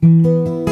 Música